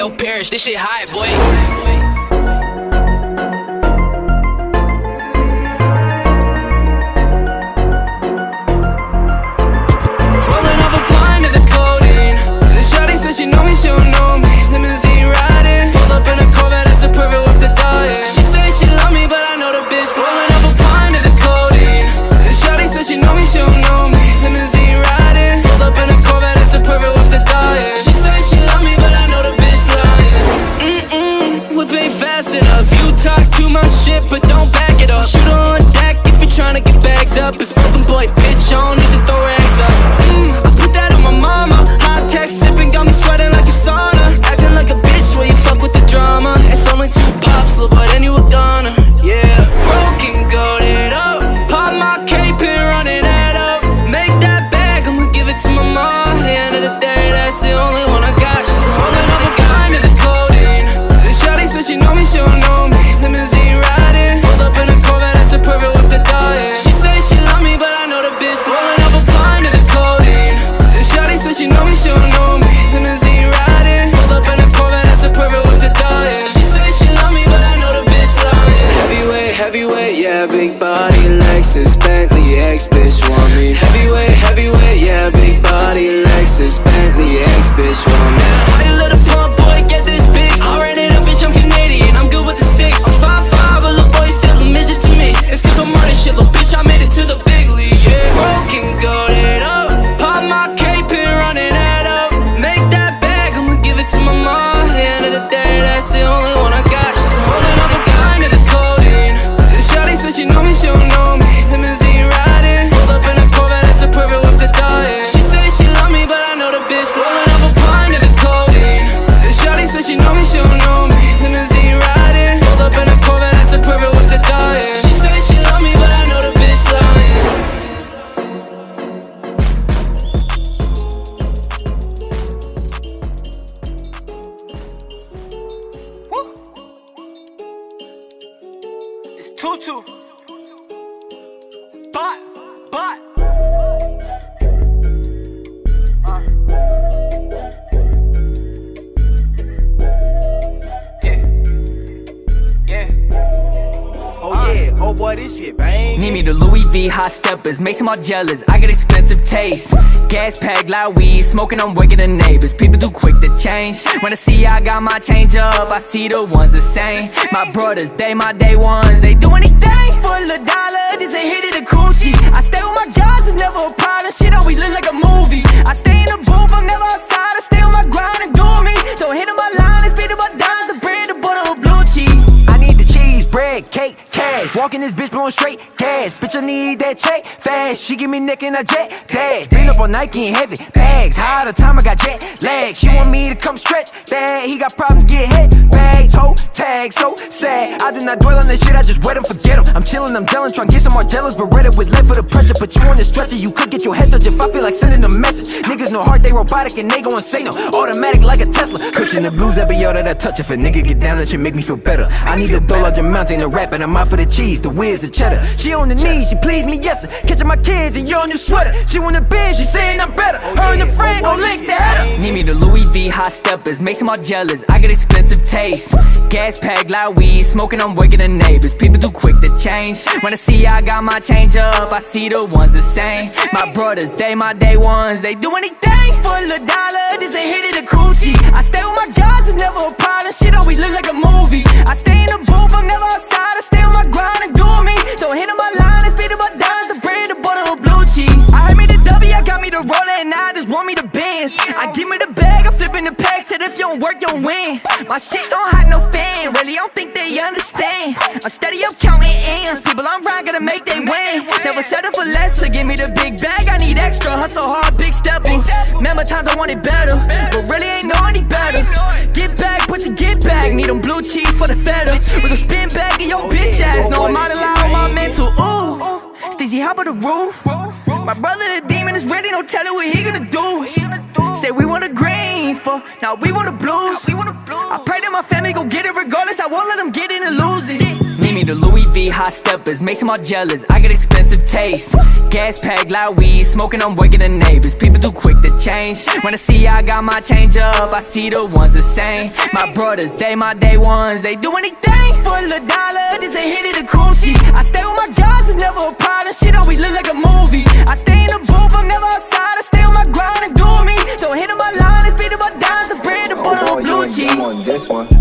Yo, Parrish, this shit hot, boy. Bitch, on don't Heavyweight, yeah, big body Lexus, Bentley, X bitch want me. Heavyweight, heavyweight, yeah, big body Lexus, Bentley, X Said she know me, Limousine riding. Pulled up in a Corvette, that's a perfect with the dying She said she love me, but I know the bitch Rolling up a pine to the codeine. Shawty said she know me, she don't know me. Limousine riding. Pulled up in a Corvette, that's a perfect with the dying She said she love me, but I know the bitch lying. Tutu. Oh boy, this shit bang. Need me the Louis V hot steppers, makes them all jealous. I got expensive taste. Gas pack, loud weed, smoking, I'm waking the neighbors. People too quick to change. When I see I got my change up, I see the ones the same. My brothers, they my day ones, they do anything for the dollar. This a hit of the coochie. Bread, cake, cash. Walking this bitch blowing straight gas. Bitch, I need that check fast. She give me neck and I jet dash. Been up on Nike and heavy bags. High the time I got jet lag. She want me to come stretch that. He got problems, get hit. Bag, toe, tag, so sad. I do not dwell on this shit, I just wet him, forget him. I'm chilling, I'm jealous, trying to get some more jealous, but ready with left for the pressure. But you on the stretcher, you could get your head touched if I feel like sending a message. Niggas no heart, they robotic and they gon' say no. Automatic like a Tesla. Cushion the blues every yo that I touch. If a nigga get down, that should make me feel better. I need the dough larger mountain, the rap, and I'm out for the cheese, the whiz, the cheddar. She on the knees, she please me, yes. sir. Catching my kids and your new sweater. She want the binge, she saying I'm better. Oh, her and the friend gon' lick the header. Need me the Louis V hot steppers, makes them all jealous. I got expensive taste. Gas pack, loud weed, smoking, I'm waking the neighbors. People too quick to change. When I see I got my change up, I see the ones the same. My brothers, they my day ones. They do anything for the dollar. This a hit of the coochie. I stay with my guys, it's never a problem. Shit always look like a movie. I stay in the Benz. I give me the bag, I'm flipping the pack. Said if you don't work, you don't win. My shit don't hide no fan, really, I don't think they understand. I'm steady up counting ends. People I'm right, gotta make they win. Never settle for less, so give me the big bag. I need extra, hustle hard, big stepper. Remember times I wanted better, but really ain't know any better. Get back, pussy, get back. Need them blue cheese for the feta. We gon' spin back in your bitch ass. No, I'm line my mental. Ooh. Stacy, hop on the roof. My brother, the demon, is ready. Don't tell it what he gonna do. Say we want the green for, now we want the blues. I pray that my family go get it regardless. I won't let them get in and lose it. Need me the Louis V hot steppers, makes them all jealous. I got expensive taste. Gas pack, loud weed, smoking, I'm waking the neighbors. People too quick to change. When I see I got my change up, I see the ones the same. My brothers, they my day ones, they do anything for the dollar. This a hit of the coochie. I stay with my guys, it's never a problem. Shit always look like a movie. I stay in the cheese. on this one.